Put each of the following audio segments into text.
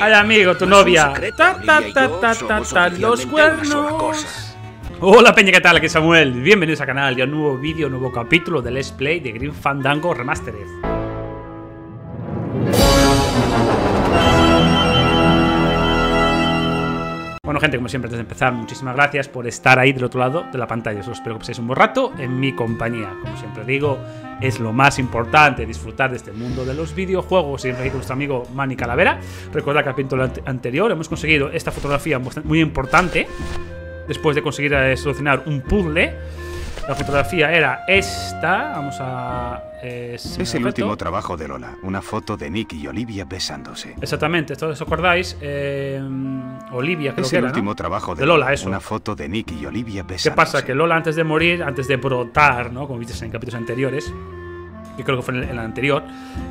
Ay, amigo, tu No es un novia. Ta, ta, ta, ta, ta, ta, los cuernos. Hola peña, ¿qué tal? Aquí Samuel. Bienvenidos al canal y a un nuevo vídeo, nuevo capítulo de Let's Play de Green Fandango Remastered. Como siempre antes de empezar, muchísimas gracias por estar ahí del otro lado de la pantalla. Os espero que paséis un buen rato en mi compañía. Como siempre digo, es lo más importante disfrutar de este mundo de los videojuegos. Siempre aquí con nuestro amigo Manny Calavera. Recuerda que el capítulo ante- anterior hemos conseguido esta fotografía muy importante después de conseguir eh, solucionar un puzzle. La fotografía era esta. Vamos a. eh, Es el último trabajo de Lola, una foto de Nick y Olivia besándose. Exactamente, esto os acordáis. eh, Olivia, creo Es que el era. ¿no? último trabajo de, De Lola, eso. una foto de Nick y Olivia ¿Qué besándose. pasa? Que Lola antes de morir, antes de brotar, ¿no? Como viste en capítulos anteriores, yo creo que fue en el, anterior,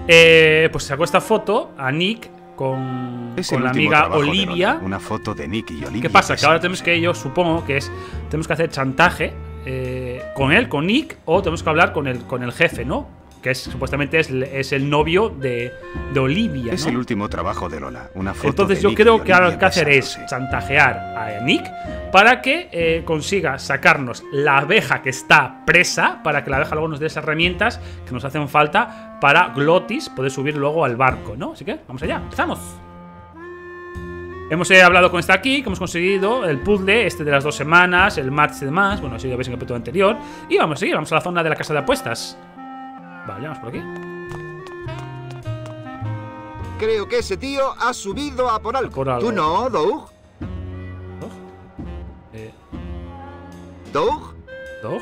eh, pues sacó esta foto a Nick con, Es con la amiga Olivia. Lola, una foto de Nick y Olivia ¿Qué pasa? Que ahora tenemos que, yo supongo que es, tenemos que hacer chantaje eh, con él, con Nick, o tenemos que hablar con el, con el jefe, ¿no? Que es, supuestamente es, es el novio de, de Olivia, Es ¿no? el último trabajo de Lola, una foto Entonces de yo Nick creo que ahora lo que hacer es chantajear a Nick para que eh, consiga sacarnos la abeja que está presa, para que la abeja luego nos dé esas herramientas que nos hacen falta para Glotis poder subir luego al barco, ¿no? Así que vamos allá, empezamos. Hemos eh, hablado con esta aquí, que hemos conseguido el puzzle, este de las dos semanas, el match y demás. Bueno, así lo veis en el capítulo anterior. Y vamos a seguir, vamos a la zona de la casa de apuestas. Vale, vamos por aquí. Creo que ese tío ha subido a por algo. por algo. ¿Tú no, Doug? Eh, ¿Doug? ¿Dog?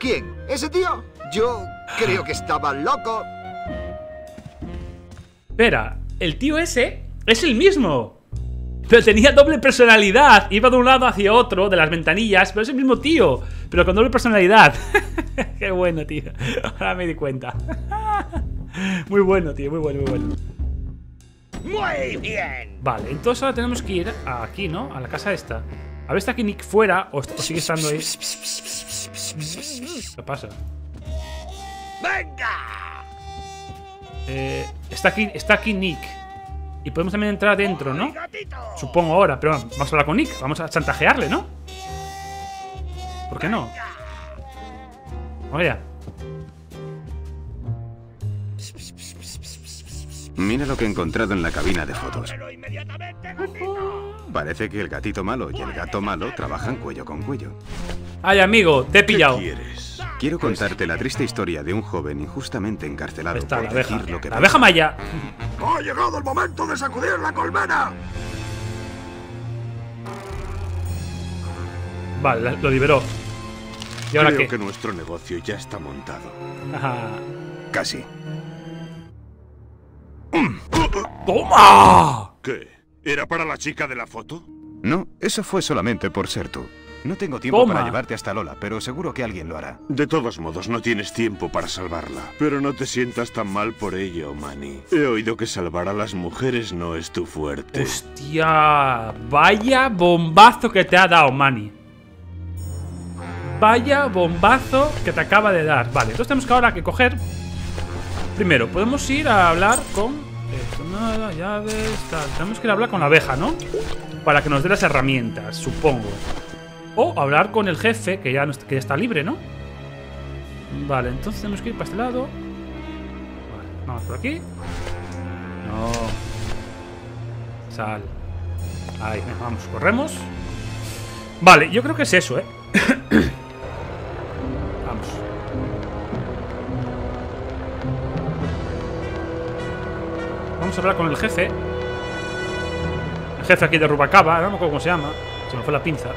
¿Quién? ¿Ese tío? Yo creo que estaba loco. Espera, el tío ese es el mismo. Pero tenía doble personalidad. Iba de un lado hacia otro, de las ventanillas, pero es el mismo tío. Pero con doble personalidad. Qué bueno, tío. Ahora me di cuenta. Muy bueno, tío, muy bueno, muy bueno. Muy bien. Vale, entonces ahora tenemos que ir aquí, ¿no? A la casa esta. A ver, está aquí Nick fuera o, o sigue estando ahí. ¿Qué pasa? Venga. Eh, está, aquí, está aquí Nick. Y podemos también entrar dentro, ¿no? Supongo ahora, pero vamos a hablar con Nick. Vamos a chantajearle, ¿no? ¿Por qué no? Oye, Mira lo que he encontrado en la cabina de fotos. Parece que el gatito malo y el gato malo trabajan cuello con cuello. ay amigo, te he pillado. quieres? Quiero contarte la triste historia de un joven injustamente encarcelado Ahí está por la abeja. decir lo que La abeja maya. Ha llegado el momento de sacudir la colmena. Vale, lo liberó. ¿Y ahora Creo qué? que nuestro negocio ya está montado. Ajá. Casi. ¡Toma! ¿Qué? ¿Era para la chica de la foto? No, eso fue solamente por ser tú. No tengo tiempo Toma. para llevarte hasta Lola, pero seguro que alguien lo hará. De todos modos, no tienes tiempo para salvarla. Pero no te sientas tan mal por ello, Manny. He oído que salvar a las mujeres no es tu fuerte. Hostia, vaya bombazo que te ha dado, Manny. Vaya bombazo que te acaba de dar. Vale, entonces tenemos que ahora que coger. Primero, podemos ir a hablar con. Esto, nada, llaves, tal. Tenemos que ir a hablar con la abeja, ¿no? Para que nos dé las herramientas, supongo. O hablar con el jefe, que ya, que está libre, ¿no? Vale, entonces tenemos que ir para este lado. Vale, vamos por aquí. No. Sal. Ahí, vamos, corremos. Vale, yo creo que es eso, ¿eh? vamos. Vamos a hablar con el jefe. El jefe aquí de Rubacaba, no me acuerdo cómo se llama. Se me fue la pinza.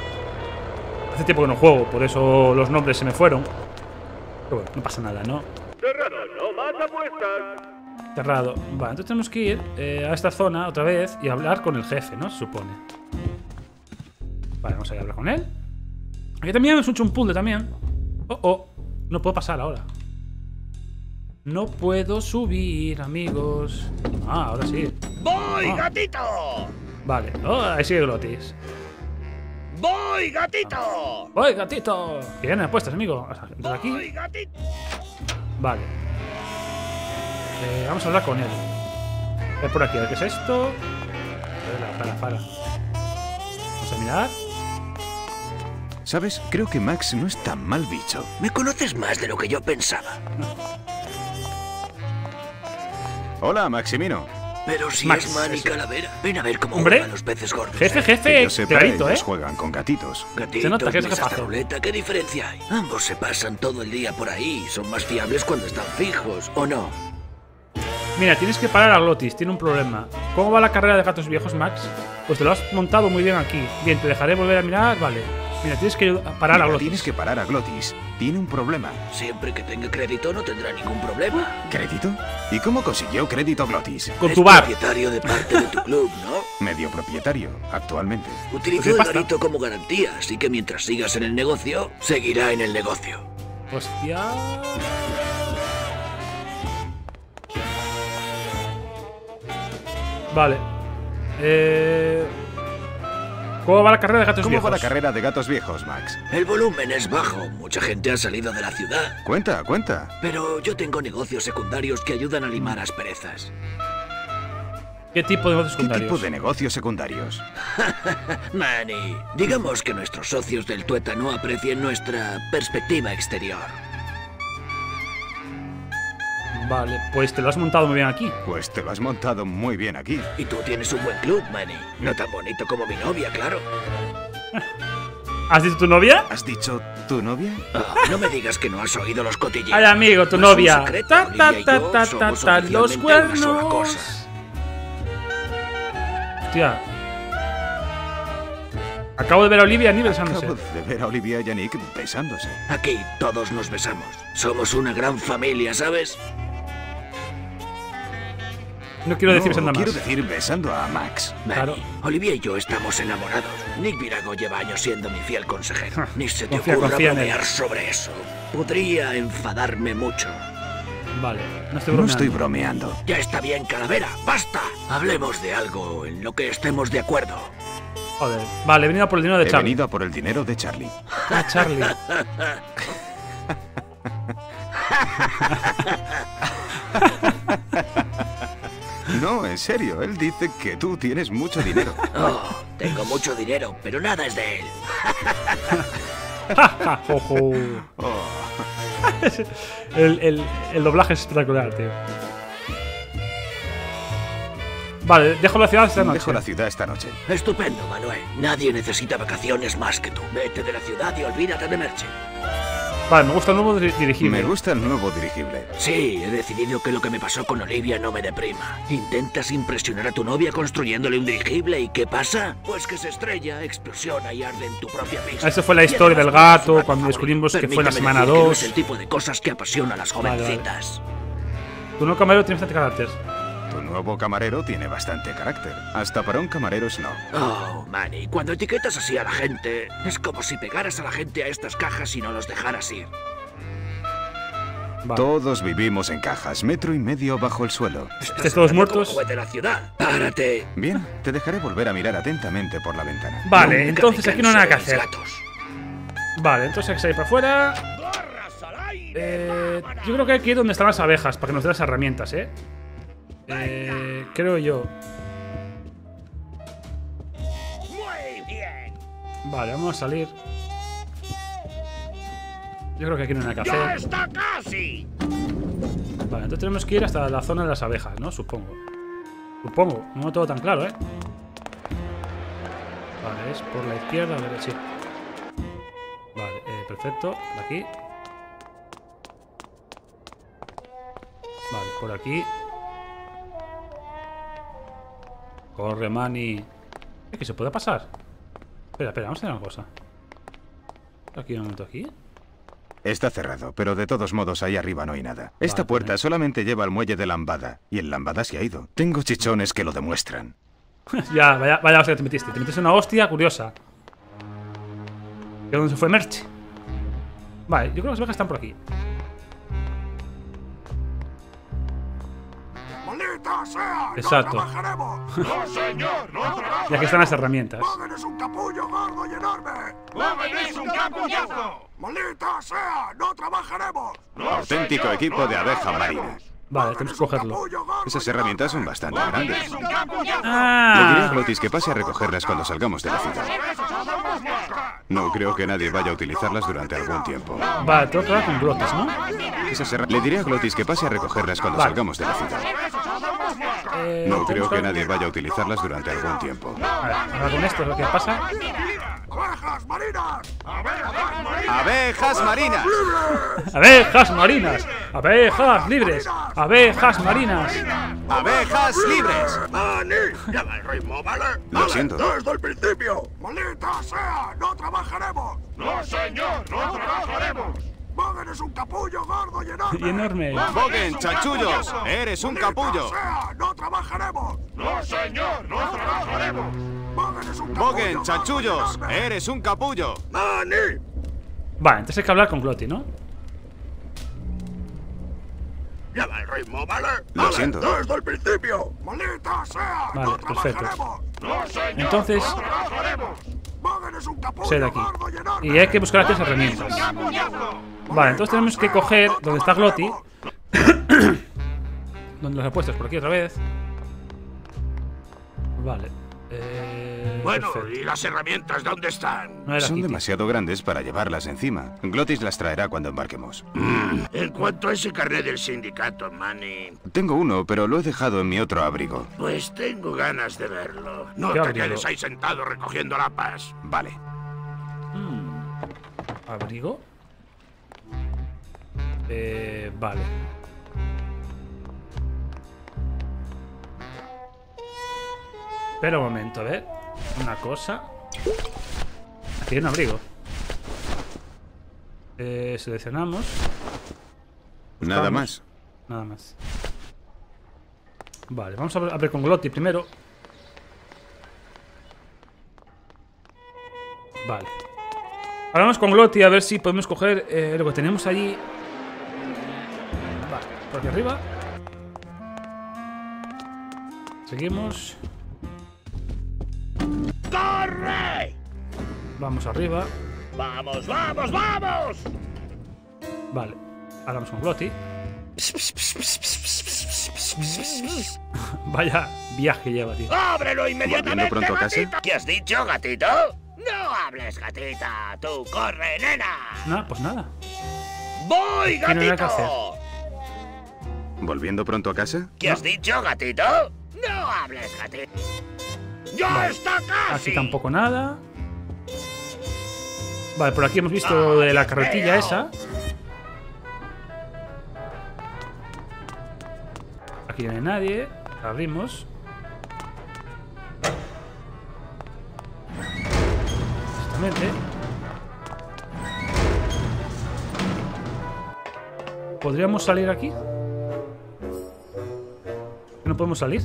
Hace tiempo que no juego, por eso los nombres se me fueron. Pero bueno, no pasa nada, ¿no? Cerrado. Vale, entonces tenemos que ir eh, a esta zona otra vez y hablar con el jefe, ¿no? Se supone. Vale, vamos a ir a hablar con él. Aquí también hemos hecho un puzzle también. Oh, oh. No puedo pasar ahora. No puedo subir, amigos. Ah, ahora sí. Voy, Ah. gatito. Vale. Oh, ahí sigue Glotis. Voy, gatito. ¡Voy, gatito! Que ya no me apuestas, amigo. O sea, desde aquí. Voy, gatito. Vale. Eh, vamos a hablar con él. Es por aquí, a ver qué es esto. Para, para, para. Vamos a mirar. ¿Sabes? Creo que Max no es tan mal bicho. Me conoces más de lo que yo pensaba. Hola, Maximino. Pero si Max, es Manny eso. Calavera, ven a ver cómo Hombre. juegan los peces gordos. Jefe, ¿eh? Jefe, sepa, clarito, ¿eh? juegan con gatitos. Gatitos, Se nota que es jefazo. ruleta, ¿qué diferencia hay? Ambos se pasan todo el día por ahí. Son más fiables cuando están fijos, ¿o no? Mira, tienes que parar a Glotis, tiene un problema. ¿Cómo va la carrera de gatos viejos, Max? Pues te lo has montado muy bien aquí. Bien, te dejaré volver a mirar, vale. Mira, tienes que parar a Glotis. tienes que parar a Glotis. Tiene un problema. Siempre que tenga crédito no tendrá ningún problema. ¿Crédito? ¿Y cómo consiguió crédito Glotis? Con tu bar. propietario de parte de tu club, ¿no? Medio propietario, actualmente. Utilizó Pues el pasta. garito como garantía, así que mientras sigas en el negocio, seguirá en el negocio. Hostia. Vale. Eh... ¿Cómo va la carrera de gatos ¿Cómo viejos? va la carrera de gatos viejos, Max? El volumen es bajo, mucha gente ha salido de la ciudad. Cuenta, cuenta. Pero yo tengo negocios secundarios que ayudan a limar asperezas. ¿Qué tipo de negocios ¿Qué secundarios? tipo de negocios secundarios? Manny, digamos que nuestros socios del tuétano aprecien nuestra perspectiva exterior. Vale, pues te lo has montado muy bien aquí. Pues te lo has montado muy bien aquí. Y tú tienes un buen club, Manny. No tan bonito como mi novia, claro. ¿Has dicho tu novia? ¿Has dicho tu novia? Ah, no me digas que no has oído los cotilleos. Ay, amigo, tu No novia. secreto, Ta, ta, y ta, ta, ta, somos ta, los cuernos. cosa. Hostia. Acabo de ver a Olivia ni besándose. Acabo de ver a Olivia y a Nick besándose. Aquí todos nos besamos. Somos una gran familia, ¿sabes? No quiero decir No, besando quiero más. decir besando a Max. Claro. Olivia y yo estamos enamorados. Nick Virago lleva años siendo mi fiel consejero. Ni se te Confía, ocurra bromear sobre eso. Podría enfadarme mucho. Vale, no estoy No bromeando. estoy bromeando. Ya está bien, Calavera. ¡Basta! Hablemos de algo en lo que estemos de acuerdo. Joder. Vale, he venido por el dinero de He Charlie. venido a por el dinero de Charlie. Ah, Charlie. No, en serio, él dice que tú tienes mucho dinero. Oh, tengo mucho dinero, pero nada es de él. Ja, jojo. Oh, El, el, el doblaje es espectacular, tío. Vale, dejo la ciudad esta noche. dejo la ciudad esta noche. Estupendo, Manuel. Nadie necesita vacaciones más que tú. Vete de la ciudad y olvídate de Merche. Vale, me gusta el nuevo diri- dirigible. Me gusta el nuevo dirigible. Sí, he decidido que lo que me pasó con Olivia no me deprima. Intentas impresionar a tu novia construyéndole un dirigible y ¿qué pasa? Pues que se estrella, explosiona y arde en tu propia pista. Esa fue la historia además del gato, cuando descubrimos que fue la semana decir que no 2. es el tipo de cosas que apasiona a las Vale, vale. jovencitas. Tu nuevo camarero tiene bastante carácter. Tu nuevo camarero tiene bastante carácter. Hasta para un camarero es no. Oh, Manny, cuando etiquetas así a la gente, es como si pegaras a la gente a estas cajas y no los dejaras ir. Vale. Todos vivimos en cajas, metro y medio bajo el suelo. ¿Estáis todos muertos? juez de la ciudad. Párate. Bien, te dejaré volver a mirar atentamente por la ventana. Vale, Nunca entonces aquí no hay nada que hacer. gatos. Vale, entonces hay que salir para afuera. Eh, yo creo que hay que ir donde están las abejas para que nos den las herramientas, ¿eh? Eh, creo yo. Muy bien. Vale, vamos a salir. Yo creo que aquí no hay nada que ¡Ya hacer. está casi! Vale, entonces tenemos que ir hasta la zona de las abejas, ¿no? Supongo. Supongo, no lo tengo tan claro, ¿eh? Vale, es por la izquierda, a ver, sí. Vale, eh, perfecto. Por aquí. Vale, por aquí. Corre, Mani. ¿Es que se puede pasar? Espera, espera, vamos a hacer una cosa. Aquí, un momento, aquí. Está cerrado, pero de todos modos ahí arriba no hay nada. Esta Vale. puerta solamente lleva al muelle de Lambada, y el Lambada se ha ido. Tengo chichones que lo demuestran. ya, vaya, vaya hostia te metiste. Te metiste una hostia curiosa. ¿Y dónde se fue Merch? Vale, yo creo que las abejas están por aquí. ¡Maldita sea! Exacto. ¡No trabajaremos! ¡No, señor! ¡No Y aquí están las herramientas. ¡Bogan es un capullo gordo y enorme! es un capullazo! ¡Maldita sea! ¡No trabajaremos! Auténtico equipo de abeja marina. Vale, tenemos que cogerlo. Esas herramientas son bastante grandes. Le diré a Ah, Glotis que pase a recogerlas cuando salgamos de la ciudad. No creo que nadie vaya a utilizarlas durante algún tiempo. vale, que hablar con Glotis, ¿no? Le diré a Glotis que pase a recogerlas cuando Vale. salgamos de la ciudad. Eh, No creo que nadie vaya a utilizarlas durante algún tiempo. Ahora con esto es lo que pasa. ¡Abejas marinas! ¡Abejas marinas! ¡Abejas marinas! ¡Abejas libres! ¡Abejas marinas! ¡Abejas libres! ¡Lleva el ritmo, ¿vale? Lo siento. Desde el principio. ¡Maldita sea! ¡No trabajaremos! ¡No, señor! ¡No trabajaremos! Bogen es un capullo gordo y enorme. Y enorme. ¡Bogen, chanchullos! ¡Eres un ¡Maldita capullo! sea! ¡No trabajaremos! ¡No, señor! ¡No trabajaremos! Bogen es un capullo ¡Bogen, chanchullos! ¡Eres un capullo! ¡Mani! Vale, entonces hay que hablar con Gloti, ¿no? Lleva el ritmo, ¿vale? Lo Vale, siento. Desde el principio. ¡Maldita sea! Vale, ¡No perfecto. trabajaremos! ¡No, señor! Entonces, ¡No trabajaremos! Bogen es un capullo sé de aquí. Y hay que buscar las tres herramientas. Vale, entonces tenemos que coger donde está Gloti. donde los he puesto por aquí otra vez. Vale. Eh, Bueno, perfecto. ¿y las herramientas dónde están? No Son aquí, demasiado grandes para llevarlas encima. Glotis las traerá cuando embarquemos. En cuanto a ese carnet del sindicato, Manny, Tengo uno, pero lo he dejado en mi otro abrigo. pues tengo ganas de verlo. No ¿Qué te abrigo? quedes ahí sentado recogiendo lapas. Vale. ¿Abrigo? Eh, vale. Espera un momento, a ver. Una cosa. Aquí hay un abrigo. Eh, seleccionamos. Nada más. Nada más. Vale, vamos a ver, a ver con Glotti primero. Vale. Ahora vamos con Glotti a ver si podemos coger eh, lo que tenemos allí. Por aquí arriba. Seguimos. ¡Corre! Vamos arriba. ¡Vamos, vamos, vamos! Vale. Ahora vamos con Glotti. Vaya viaje lleva, tío. ¡Ábrelo inmediatamente, ¿Volviendo pronto gatito! ¿Qué has dicho, gatito? ¡No hables, gatita! ¡Tú corre, nena! Nada, pues nada. ¡Voy, ¿Qué no gatito! ¿Volviendo pronto a casa? ¿Qué has dicho, gatito? ¡No hables, gatito! ¡Ya Vale. está casi! Aquí tampoco nada. Vale, por aquí hemos visto de la carretilla esa. Aquí no hay nadie. Abrimos. Exactamente. ¿Podríamos salir aquí? ¿No podemos salir?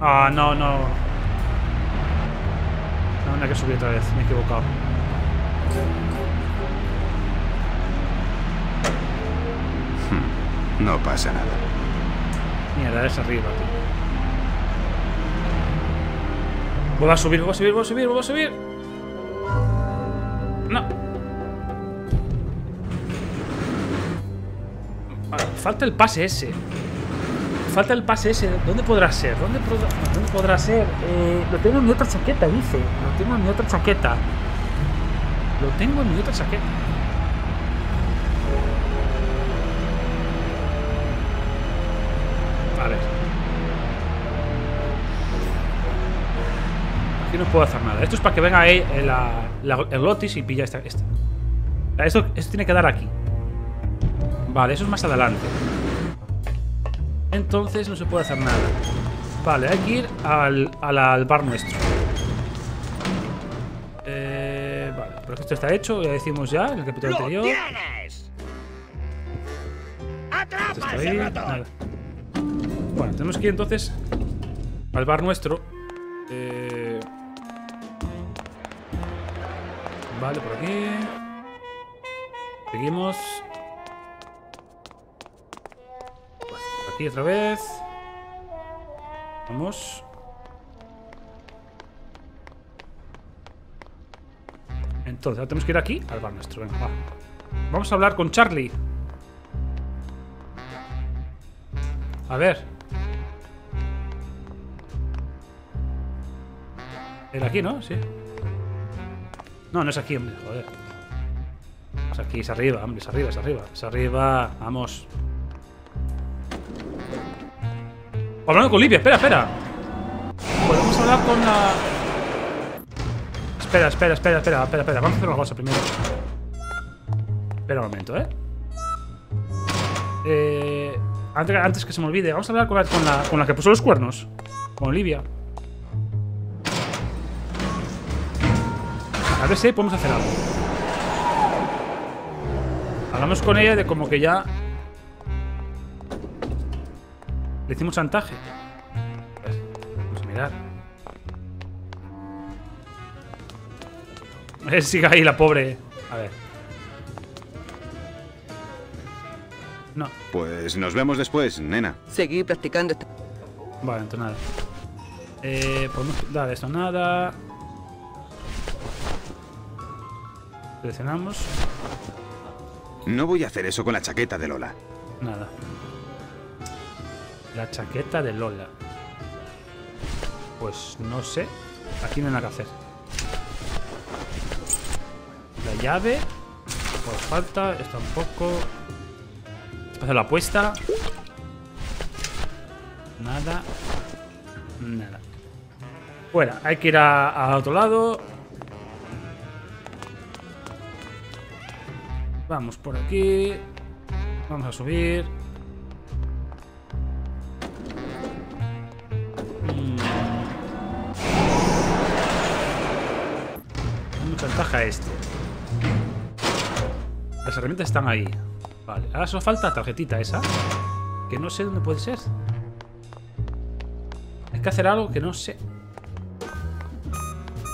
Ah, no, no. No, no hay que subir otra vez, me he equivocado. No pasa nada. Mierda, es arriba, tío. Vuelvo a subir, vuelvo a subir, vuelvo a subir, vuelvo a subir. Falta el pase ese. Falta el pase ese. ¿Dónde podrá ser? ¿Dónde, podrá, ser? Eh, lo tengo en mi otra chaqueta, dice. Lo tengo en mi otra chaqueta. Lo tengo en mi otra chaqueta. A. Aquí no puedo hacer nada. Esto es para que venga ahí la, la- el Lotis y pilla esta. esta. Esto, esto tiene que dar aquí. Vale, eso es más adelante. Entonces no se puede hacer nada. Vale, hay que ir al, al, al bar nuestro. Eh, vale, pero esto está hecho, ya decimos ya en el capítulo ¡Lo anterior. tienes! ¡Atrapa ese ratón! Bueno, tenemos que ir entonces al bar nuestro. Eh, Vale, por aquí. Seguimos. Aquí otra vez. Vamos. Entonces, ahora tenemos que ir aquí al bar nuestro. Vamos a hablar con Charlie. A ver. Era aquí, ¿no? Sí. No, no es aquí, hombre. Joder. Es aquí, es arriba, hombre. Es arriba, es arriba. Es arriba. Vamos. Hablando con Olivia, espera, espera. Podemos hablar con la. Espera, espera, espera, espera, espera, espera. Vamos a hacer una cosa primero. Espera un momento, ¿eh? Eh. Antes, antes que se me olvide, vamos a hablar con la, con la, con la que puso los cuernos. Con Olivia. A ver si podemos hacer algo. Hablamos con ella de como que ya. Le hicimos chantaje. Mirar. A ver, sigue ahí la pobre. A ver. No. Pues nos vemos después, nena. Seguí practicando esta... Vale, entonces nada. Eh, podemos dar esto nada. Seleccionamos. No voy a hacer eso con la chaqueta de Lola. Nada. La chaqueta de Lola. Pues no sé. Aquí no hay nada que hacer. La llave. Por falta. Esto tampoco. Hacer la apuesta. Nada. Nada. Fuera. Hay que ir al otro lado. Vamos por aquí. Vamos a subir. Mucha ventaja este. Las herramientas están ahí. Vale, ahora solo falta tarjetita esa. Que no sé dónde puede ser. Hay que hacer algo que no sé.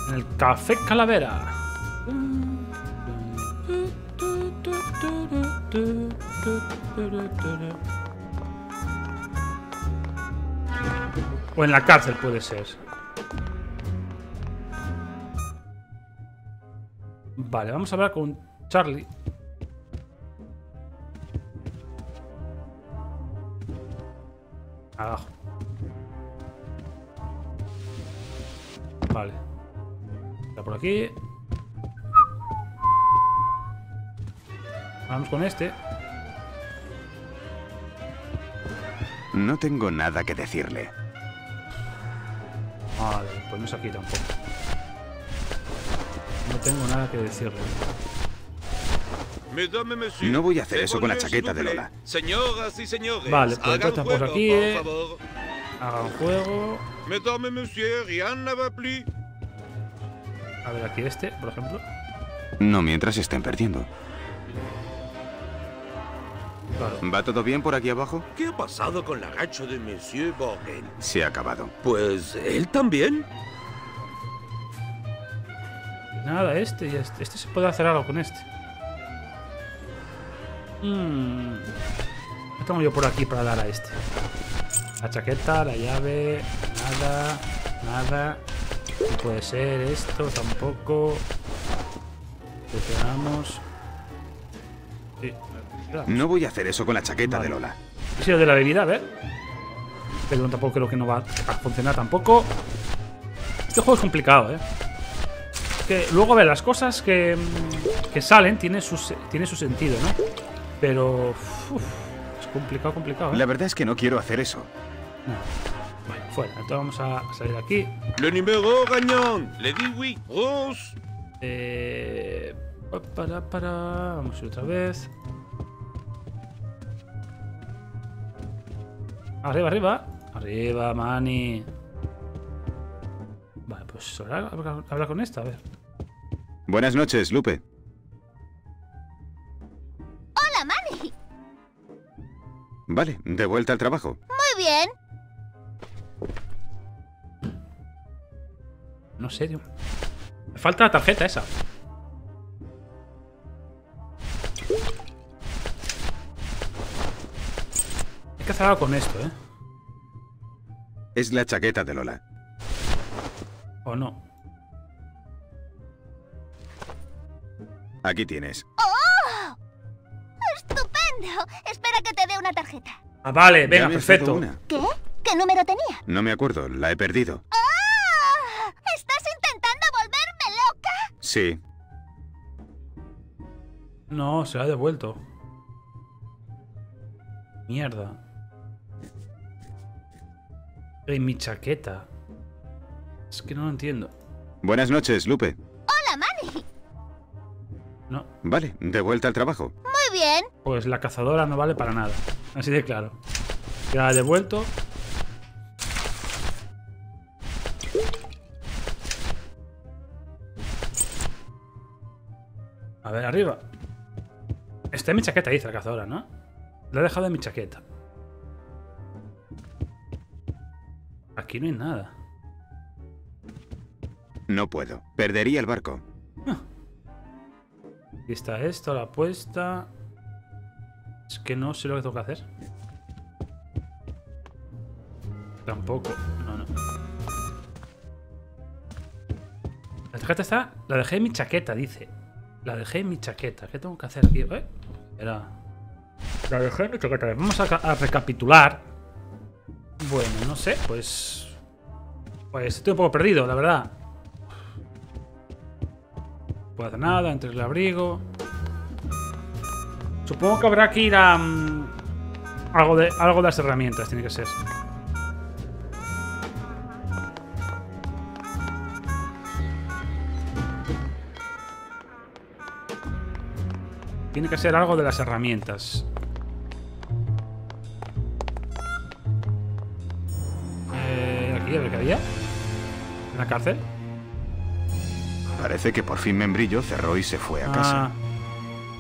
En el Café Calavera. O en la cárcel puede ser. Vale, vamos a hablar con Charlie. Abajo. Vale. Está por aquí. Vamos con este. No tengo nada que decirle. Vale, pues no es aquí tampoco. No tengo nada que decirle. No voy a hacer eso con la chaqueta de Lola. Señoras y señores, Vale, pues hagan entonces por juego, aquí, eh. favor. Haga un juego. A ver, aquí este, por ejemplo. No mientras estén perdiendo. Claro. ¿Va todo bien por aquí abajo? ¿Qué ha pasado con la gacho de Monsieur Borgen? Se ha acabado. Pues él también. Nada, este y este. Este se puede hacer algo con este. Hmm. ¿Qué tengo yo por aquí para dar a este? La chaqueta, la llave, nada, nada. No puede ser esto tampoco. Seleccionamos. Sí. No voy a hacer eso con la chaqueta Vale. de Lola. Sido de la bebida, a ver. Pero tampoco creo que no va a funcionar tampoco. Este juego es complicado, ¿eh? Que luego, a ver, las cosas que, que salen tienen su, se- tiene su sentido, ¿no? Pero... uf, es complicado, complicado, ¿eh? La verdad es que no quiero hacer eso. No. Bueno, fuera. Entonces vamos a salir de aquí. Le numéro gagnant. Le dit oui. Rose. Eh, pa- para, para. Vamos a ir otra vez. Arriba, arriba. Arriba, Mani. Pues habla con esta, a ver. Buenas noches, Lupe. Hola, Manny. Vale, de vuelta al trabajo. Muy bien. No sé, tío. Me falta la tarjeta esa. Hay que hacer algo con esto, ¿eh? Es la chaqueta de Lola. ¿O no? Aquí tienes. ¡Oh! ¡Estupendo! Espera que te dé una tarjeta. Ah, vale, venga, perfecto. ¿Qué? ¿Qué número tenía? No me acuerdo, la he perdido. ¡Ah! ¿Estás intentando volverme loca? Sí. No, se la ha devuelto. Mierda. Ey, mi chaqueta. Es que no lo entiendo. Buenas noches, Lupe. Hola, Manny. No, Vale, de vuelta al trabajo. Muy bien. pues la cazadora no vale para nada. Así de claro. Ya la he devuelto. A ver, arriba. Está en mi chaqueta, dice la cazadora, ¿no? La he dejado en mi chaqueta. Aquí no hay nada. No puedo. Perdería el barco. Aquí está esto, la apuesta. Es que no sé lo que tengo que hacer. Tampoco. No, no. La tarjeta está. La dejé en mi chaqueta, dice. La dejé en mi chaqueta. ¿Qué tengo que hacer aquí? ¿Eh? Era. La dejé en mi chaqueta. Vamos a, a recapitular. Bueno, no sé, pues. Pues estoy un poco perdido, la verdad. Puedo hacer nada, entre el abrigo. Supongo que habrá que ir a. mm, algo, de, algo de las herramientas, tiene que ser. Tiene que ser algo de las herramientas. Eh, aquí, a ver qué había. ¿En la cárcel? Parece que por fin Membrillo cerró y se fue a Ah, casa.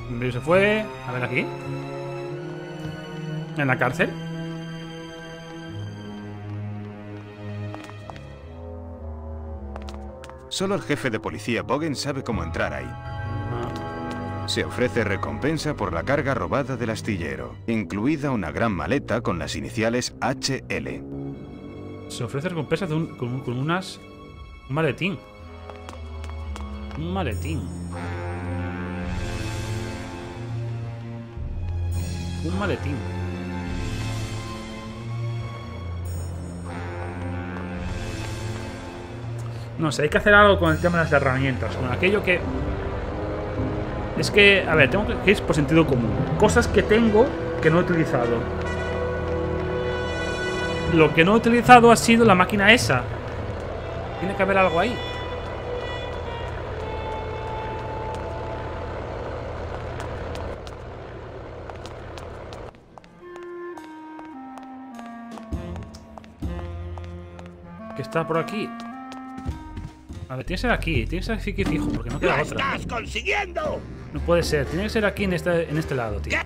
Membrillo se fue. A ver aquí. En la cárcel. Solo el jefe de policía Bogen sabe cómo entrar ahí. Ah, Se ofrece recompensa por la carga robada del astillero, incluida una gran maleta con las iniciales HL. se ofrece recompensa de un- con, con unas. Un maletín. Un maletín. Un maletín. No sé, hay que hacer algo con el tema de las herramientas. Con aquello que. Es que, a ver, tengo que, ir por sentido común. Cosas que tengo que no he utilizado. Lo que no he utilizado ha sido la máquina esa. Tiene que haber algo ahí. Está por aquí. A ver, tiene que ser aquí. Tiene que ser aquí fijo, porque no ¡Lo queda otra. estás consiguiendo! No puede ser. Tiene que ser aquí en este, en este lado, tío.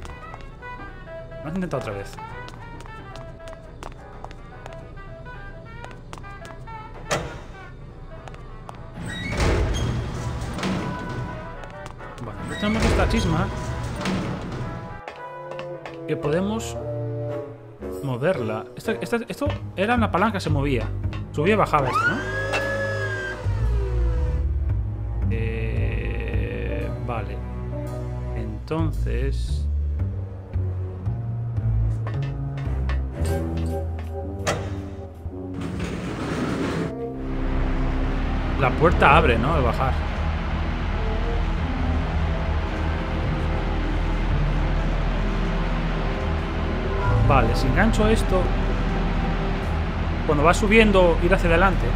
Vamos a intentar otra vez. Bueno, tenemos esta chisma. Que podemos moverla. Esta- esta- esto era una palanca, se movía. Subía bajaba esto, ¿no? Eh, vale. Entonces... La puerta abre, ¿no? Al bajar. Vale, si engancho esto... Cuando va subiendo, ir hacia adelante.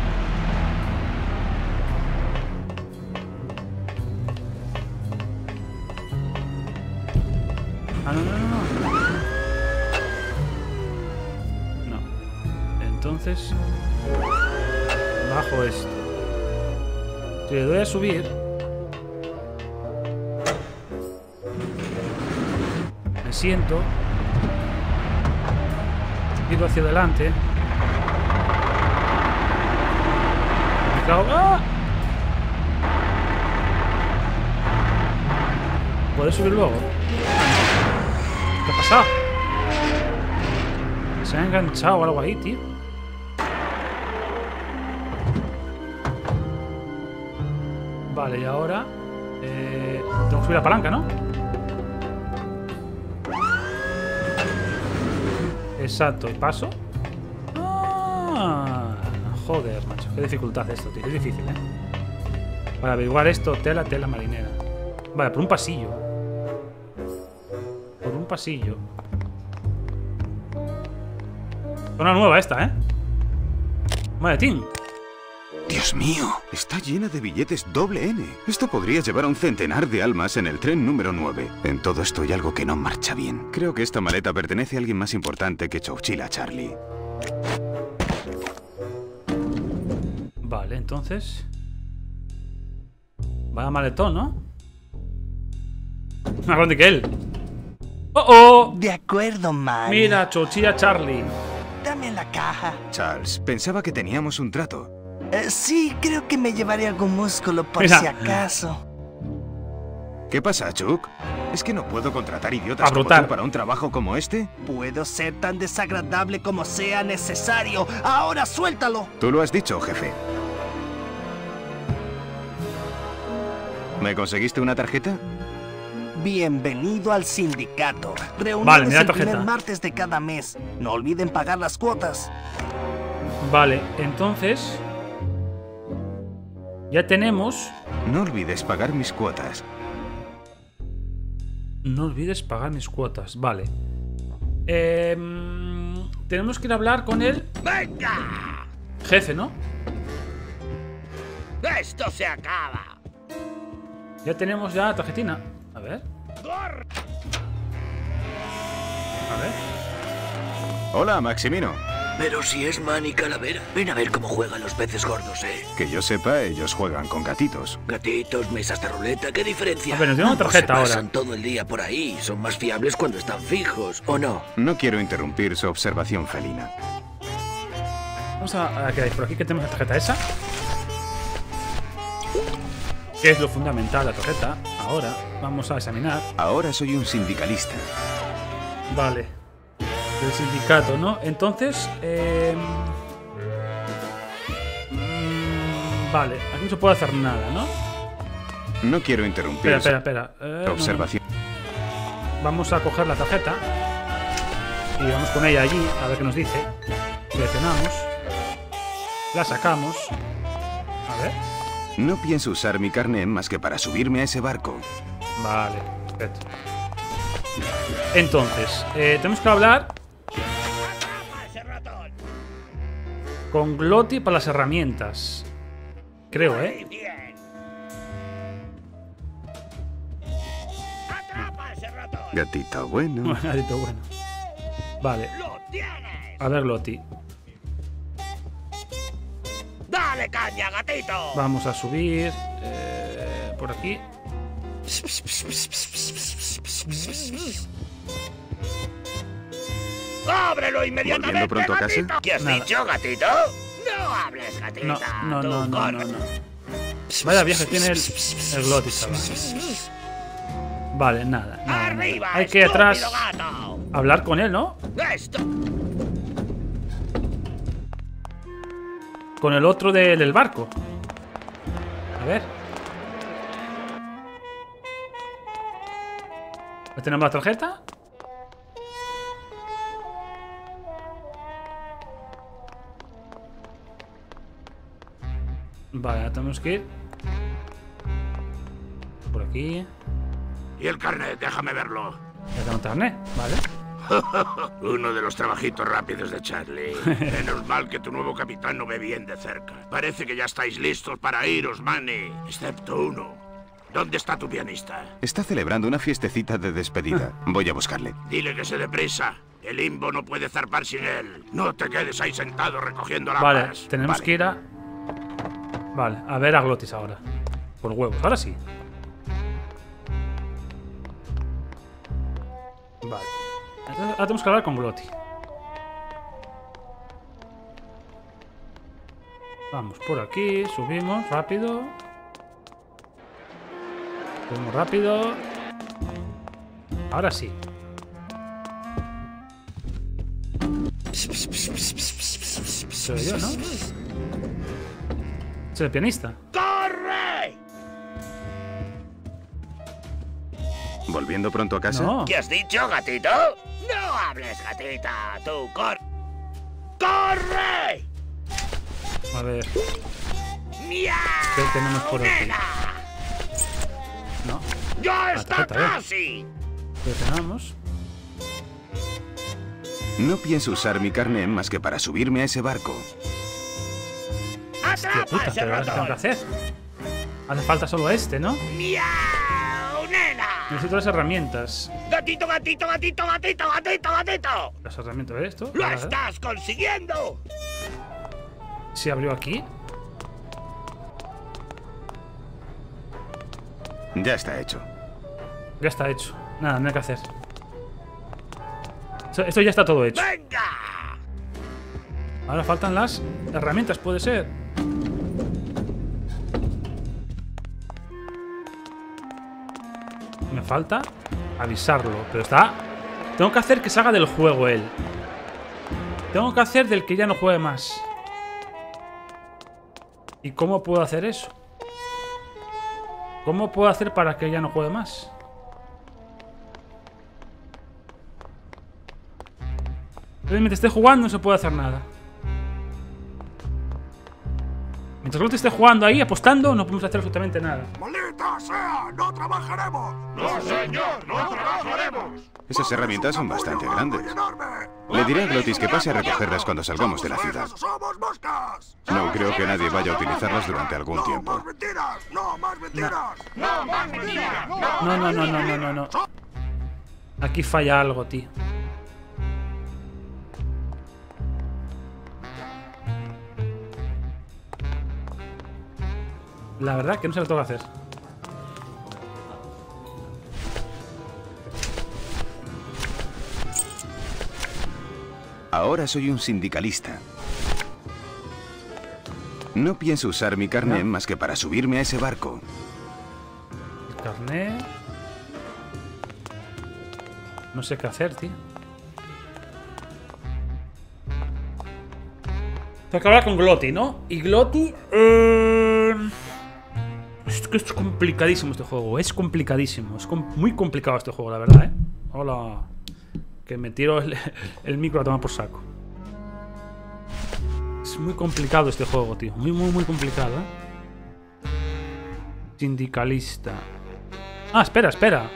Ah, no, no, no, no. No. Entonces... Bajo esto. Si le doy a subir... Me siento. Tiro hacia adelante. Me cago... ¡Ah! ¿Puedes subir luego? ¿Qué ha pasado? Se ha enganchado algo ahí, tío. Vale, y ahora... Eh, tengo que subir la palanca, ¿no? Exacto, y paso. Joder, macho. Qué dificultad esto, tío. Es difícil, ¿eh? Para averiguar esto, tela, tela marinera. Vale, por un pasillo. Por un pasillo. Zona nueva esta, ¿eh? Maletín. Dios mío, está llena de billetes doble N. Esto podría llevar a un centenar de almas en el tren número 9. En todo esto hay algo que no marcha bien. Creo que esta maleta pertenece a alguien más importante que Chowchila Charlie. Entonces. Vaya maletón, ¿no? Más grande que él. ¡Oh, oh! De acuerdo, man. Mira, Chochilla Charlie. Dame la caja. Charles, pensaba que teníamos un trato. Eh, sí, creo que me llevaré algún músculo por Mira. si acaso. ¿Qué pasa, Chuck? ¿Es que no puedo contratar idiotas A como brotar. tú para un trabajo como este? Puedo ser tan desagradable como sea necesario. Ahora suéltalo. Tú lo has dicho, jefe. ¿Me conseguiste una tarjeta? Bienvenido al sindicato. Reuniones Vale, mira la el primer martes de cada mes. No olviden pagar las cuotas. Vale, entonces. Ya tenemos. No olvides pagar mis cuotas. No olvides pagar mis cuotas. Vale. Em, tenemos que ir a hablar con el ¡Venga! jefe, ¿no? ¡Esto se acaba! Ya tenemos ya tarjetina. A ver. A ver. Hola, Maximino. Pero si es Manny Calavera, ven a ver cómo juegan los peces gordos, ¿eh? Que yo sepa, ellos juegan con gatitos. Gatitos, mesas de ruleta, ¿qué diferencia? A ver, nos una tarjeta se ahora. pasan todo el día por ahí. Son más fiables cuando están fijos, ¿o no? No quiero interrumpir su observación felina. Vamos a, a por aquí que tenemos la tarjeta esa. Que es lo fundamental, la tarjeta. Ahora vamos a examinar. Ahora soy un sindicalista. Vale. Del sindicato, ¿no? Entonces. eh, mm, vale, aquí no se puede hacer nada, ¿no? No quiero interrumpir Espera, espera, espera. Eh, no, observación. Vamos a coger la tarjeta. Y vamos con ella allí, a ver qué nos dice. Seleccionamos. La sacamos. A ver. No pienso usar mi carnet más que para subirme a ese barco. Vale, perfecto. Entonces, eh, tenemos que hablar con Glotti para las herramientas. Creo, ¿eh? Gatito bueno. Dicho, bueno. Vale, a ver, Glotti. ¡Dale caña, gatito! Vamos a subir eh, por aquí. ¡Ábrelo inmediatamente, ¿Volviendo pronto gatito! ¿Qué has Nada. dicho, gatito? No hables, gatita. No, no, no, no, no. Vaya viaje tiene el, el chaval. Vale, nada. nada, nada. ¡Arriba, Hay que ir atrás gato! hablar con él, ¿no? ¡Esto! Con el otro de- del barco. A ver. ¿Ya tenemos la tarjeta? Vale, tenemos que ir. Por aquí. ¿Y el carnet? Déjame verlo. Ya tengo internet, vale. Uno de los trabajitos rápidos de Charlie. Menos mal que tu nuevo capitán no ve bien de cerca. Parece que ya estáis listos para iros, Manny. Excepto uno. ¿Dónde está tu pianista? Está celebrando una fiestecita de despedida. Voy a buscarle. Dile que se deprisa. El limbo no puede zarpar sin él. No te quedes ahí sentado recogiendo la Vale, tenemos que ir a. Vale, a ver a Glotis ahora. Por huevos, ahora sí. Entonces, ahora tenemos que hablar con Gloti. Vamos por aquí, subimos rápido. Subimos rápido. Ahora sí. Soy yo, ¿no? Es el pianista. ¡Corre! ¿Volviendo pronto a casa? No. ¿Qué has dicho, gatito? No hables, gatita. Tú cor... ¡Corre! A ver, ¡Miau! ¿qué tenemos por aquí? nena! No, ¡Ya está casi! ¿qué tenemos? No pienso usar mi carne más que para subirme a ese barco. ¡Atrapa puta, ese pero ahora ¿qué tengo que ratón! hacer? Hace falta solo este, ¿no? ¡Miau, nena! Necesito las herramientas. ¡Gatito, gatito, gatito, gatito, gatito, gatito! Las herramientas de esto. ¡Lo estás consiguiendo! ¿Se abrió aquí? Ya está hecho. Ya está hecho. Nada, no hay que hacer. Esto- Esto ya está todo hecho. ¡Venga! Ahora faltan las herramientas, puede ser. Me falta avisarlo, pero está... Tengo que hacer que salga del juego él. Tengo que hacer del que ya no juegue más. ¿Y cómo puedo hacer eso? ¿Cómo puedo hacer para que ya no juegue más? Mientras esté jugando no se puede hacer nada. Mientras Loti esté jugando ahí, apostando, no podemos hacer absolutamente nada. ¡Maldita sea! ¡No trabajaremos! ¡No, señor! ¡No trabajaremos! Esas herramientas son bastante grandes. enorme! Le diré a Glotis que pase a recogerlas cuando salgamos de la ciudad. ¡Somos moscas! No creo que nadie vaya a utilizarlas durante algún tiempo. ¡Más mentiras! ¡No más mentiras! ¡No más mentiras! No, no, no, no, no, no, no. Aquí falla algo, tío. La verdad que no sé lo que tengo que hacer. Ahora soy un sindicalista. No pienso usar mi carne Ya. más que para subirme a ese barco. El carnet. No sé qué hacer, tío. Tengo que hablar con Glotti, ¿no? Y Glotti. eh, Es que es complicadísimo este juego. Es complicadísimo. Es com- muy complicado este juego, la verdad, ¿eh? Hola. Que me tiro el, micro a tomar por saco. Es muy complicado este juego, tío. Muy, muy, muy complicado, ¿eh? Sindicalista. Ah, espera, espera.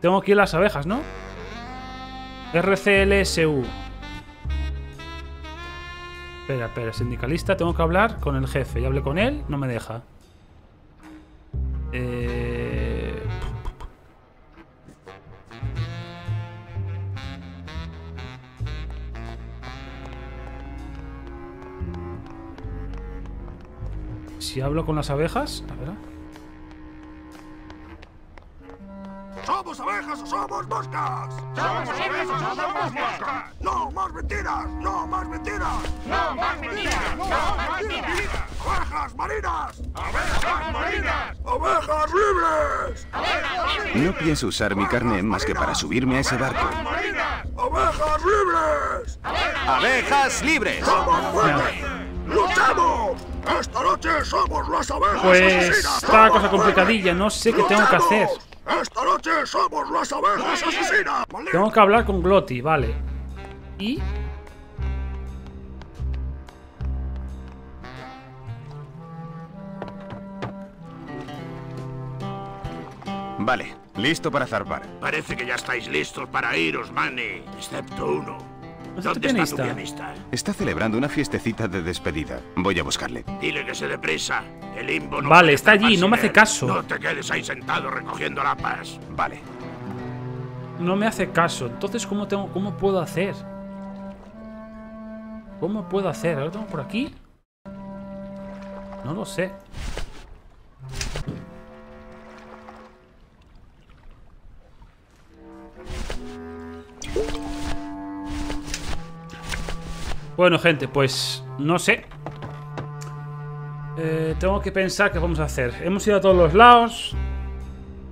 Tengo aquí las abejas, ¿no? RCLSU. Espera, espera, sindicalista, tengo que hablar con el jefe. Ya hablé con él, no me deja. Eh... Si hablo con las abejas, a ver. ¿Somos abejas o somos moscas? ¡Somos abejas o somos moscas! ¡No más mentiras! ¡No más mentiras! ¡No más mentiras! ¡No más mentiras! ¡Abejas marinas! ¡Abejas marinas! ¡Abejas libres! No pienso usar mi carne más que para subirme a ese barco. marinas! ¡Abejas libres! ¡Abejas libres! ¡Somos fuertes! ¡Luchamos! ¡Esta noche somos las abejas Pues asesinas! está la cosa complicadilla, no sé qué tengo que hacer. ¡Esta noche somos las abejas asesinas! Tengo que hablar con Glotti, vale. Y. Vale, listo para zarpar. Parece que ya estáis listos para iros, Manny. Excepto uno. ¿Dónde ¿Dónde está tu pianista? pianista? Está celebrando una fiestecita de despedida. Voy a buscarle. Dile que se deprisa. El limbo no Vale, está allí, no me hace caso. No te quedes ahí sentado recogiendo lapas. Vale. No me hace caso. Entonces, ¿cómo, tengo, cómo puedo hacer? ¿Cómo puedo hacer? ¿Lo tengo por aquí? No lo sé. Bueno, gente, pues no sé. Eh, tengo que pensar qué vamos a hacer. Hemos ido a todos los lados.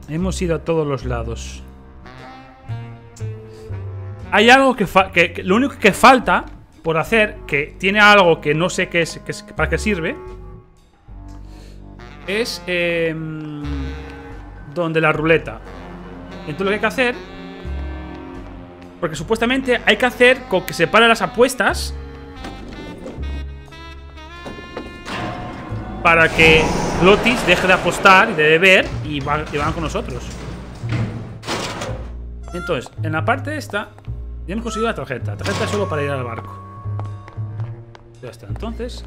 Hemos ido a todos los lados. Hay algo que, que- que- Lo único que falta por hacer, que tiene algo que no sé qué es, qué es- para qué sirve, es... em, donde la ruleta. Entonces lo que hay que hacer. Porque supuestamente hay que hacer con que se paren las apuestas. Para que Lotis deje de apostar y de beber y van, con nosotros. Entonces, en la parte esta, ya hemos conseguido la tarjeta. La tarjeta es solo para ir al barco. Ya está, entonces.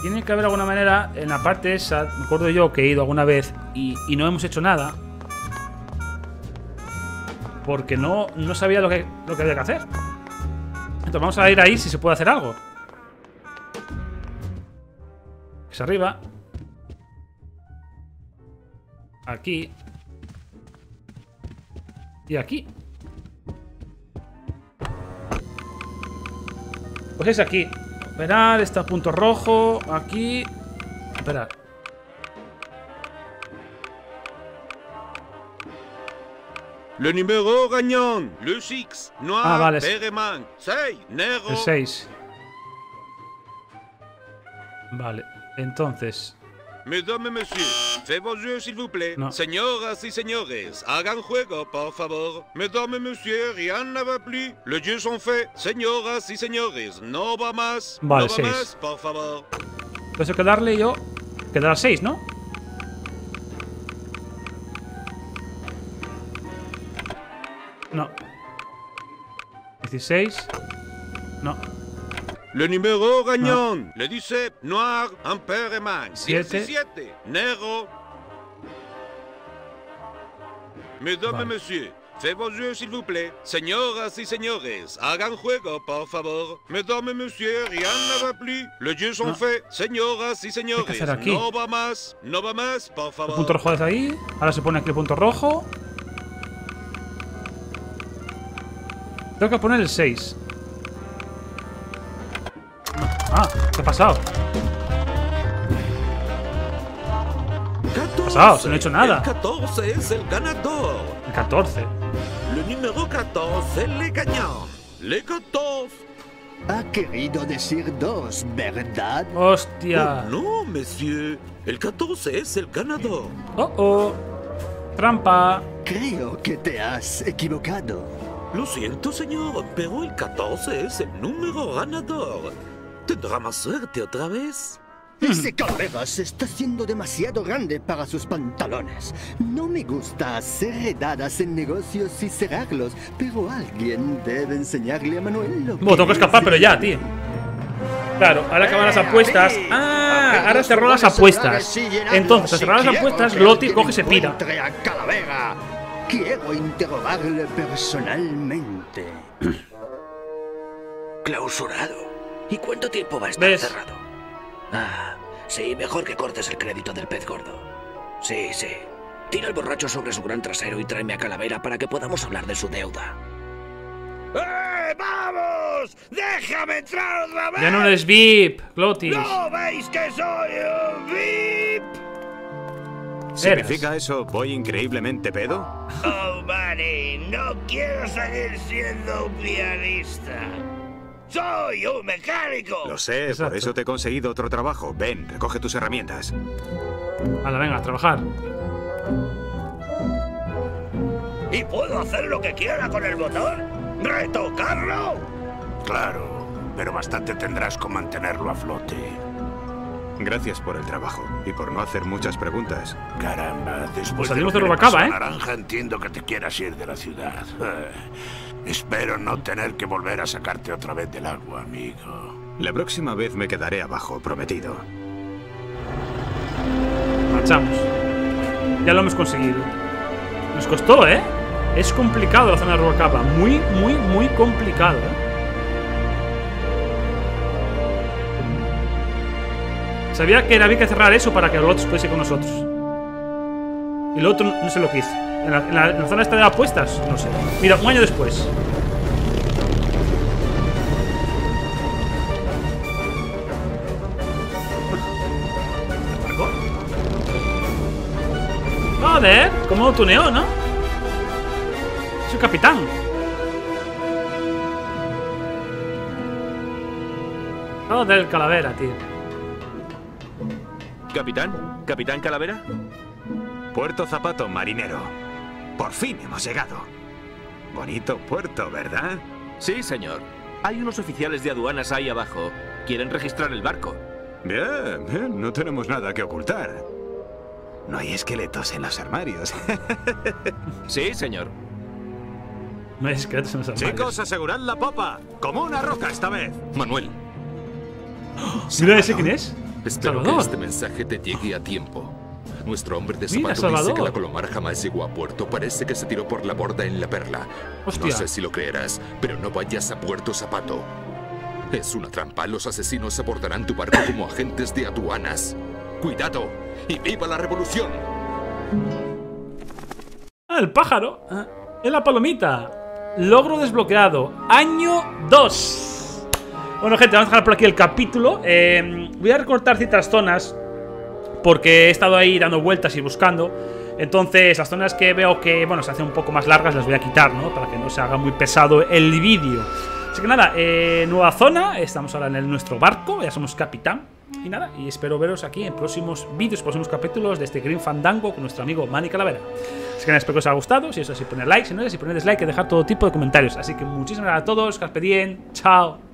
Tiene que haber alguna manera en la parte esa. Me acuerdo yo que he ido alguna vez y, y no hemos hecho nada. Porque no, no sabía lo que, lo que había que hacer. Entonces vamos a ir ahí si se puede hacer algo. Es arriba. Aquí. Y aquí. Pues es aquí. Esperar, está punto rojo. Aquí. Esperar. Le numéro gagnant, le 6, noir, Ah, vale. Pereman, 6, negro. El 6. Vale. Entonces. Mesdames messieurs, faites vos jeux s'il vous plaît. No. Señoras y señores, hagan juego, por favor. Mesdames messieurs, rien ne va plus. Les jeux sont faits. Señoras y señores, no va más. Vale, no va seis. más, por favor. Pues hay que darle yo. Que dar 6, ¿no? No. 16. No. Le numéro gagnant, le 17, noir, Siete. 17, negro. Mesdames Vale. et messieurs, faites vos jeux s'il vous plaît. Señoras y señores, hagan juego, por favor. Mesdames et messieurs, rien ne va plus. Les jeux sont No. faits. Señoras y señores, no va más, no va más, por El favor. punto rojo desde ahí. Ahora se pone aquí el punto rojo. Tengo que poner el 6. Ah, ¿qué ha pasado? ¿Qué ha pasado? Si no he hecho nada. El 14 es el ganador. El 14. Le número 14 le gagnant. Le 14. Ha querido decir dos, ¿verdad? Hostia. Oh, no, monsieur. El 14 es el ganador. Oh, oh. Trampa. Creo que te has equivocado. Lo siento, señor, pero el 14 es el número ganador. ¿Tendrá más suerte otra vez? Ese calavera se está haciendo demasiado grande para sus pantalones. No me gusta hacer redadas en negocios y cerrarlos, pero alguien debe enseñarle a Manuel lo Bueno, tengo que es escapar, pero ya, tío. Claro, ahora acaban las apuestas. Ah, ahora cerró las apuestas. Entonces, al cerrar las apuestas, Loti coge y se pira. Quiero interrogarle personalmente. Clausurado. ¿Y cuánto tiempo va a estar ¿Ves? cerrado? Ah, sí, mejor que cortes el crédito del pez gordo. Sí, sí. Tira al borracho sobre su gran trasero y tráeme a Calavera para que podamos hablar de su deuda. ¡Eh, vamos! ¡Déjame entrar otra vez! Ya no eres VIP, Glotis. ¿No veis que soy un VIP? ¿Significa eso voy increíblemente pedo? Oh, Manny, no quiero seguir siendo un pianista. ¡Soy un mecánico! Lo sé, Exacto. por eso te he conseguido otro trabajo. Ven, recoge tus herramientas. Hala, venga, a trabajar. ¿Y puedo hacer lo que quiera con el botón? ¿Retocarlo? Claro, pero bastante tendrás con mantenerlo a flote. Gracias por el trabajo y por no hacer muchas preguntas. Caramba, después Pues de salimos lo de que Rubacaba, pasó a ¿eh? Naranja, entiendo que te quieras ir de la ciudad. Espero no tener que volver a sacarte otra vez del agua, amigo. La próxima vez me quedaré abajo, prometido. Marchamos. Ya lo hemos conseguido. Nos costó, ¿eh? Es complicado la zona de Ruacaba. Muy, muy, muy complicado, ¿eh? Sabía que había que cerrar eso para que el otro pudiese con nosotros. Y el otro no sé lo que hizo. En la, zona esta de apuestas, no sé. Mira, un año después. Joder, cómo tuneó, ¿no? Es capitán. Joder, el calavera, tío. ¿Capitán? ¿Capitán Calavera? Puerto Zapato, marinero. Por fin hemos llegado. Bonito puerto, ¿verdad? Sí, señor. Hay unos oficiales de aduanas ahí abajo. Quieren registrar el barco. Bien, bien, no tenemos nada que ocultar. No hay esqueletos en los armarios. sí, señor. No hay esqueletos en los armarios. Chicos, asegurad la popa. Como una roca esta vez. Manuel. Mira ese quién es. Espero Salvador. que este mensaje te llegue a tiempo. Nuestro hombre de zapato dice que la Colomar jamás llegó a puerto. Parece que se tiró por la borda en la perla. Hostia. No sé si lo creerás, pero no vayas a Puerto Zapato. Es una trampa. Los asesinos abordarán tu barco como agentes de aduanas. ¡Cuidado! ¡Y viva la revolución! Ah, el pájaro. Ah, es la palomita. Logro desbloqueado. Año 2. Bueno, gente, vamos a dejar por aquí el capítulo. Eh, voy a recortar ciertas zonas. Porque he estado ahí dando vueltas y buscando. Entonces, las zonas que veo que, bueno, se hacen un poco más largas, las voy a quitar, ¿no? Para que no se haga muy pesado el vídeo. Así que nada, eh, nueva zona. Estamos ahora en nuestro barco. Ya somos capitán. Y nada, y espero veros aquí en próximos vídeos, próximos capítulos de este Green Fandango con nuestro amigo Manny Calavera. Así que nada, espero que os haya gustado. Si es así, poner like. Si no es así, poner dislike y dejar todo tipo de comentarios. Así que muchísimas gracias a todos. Que os Chao.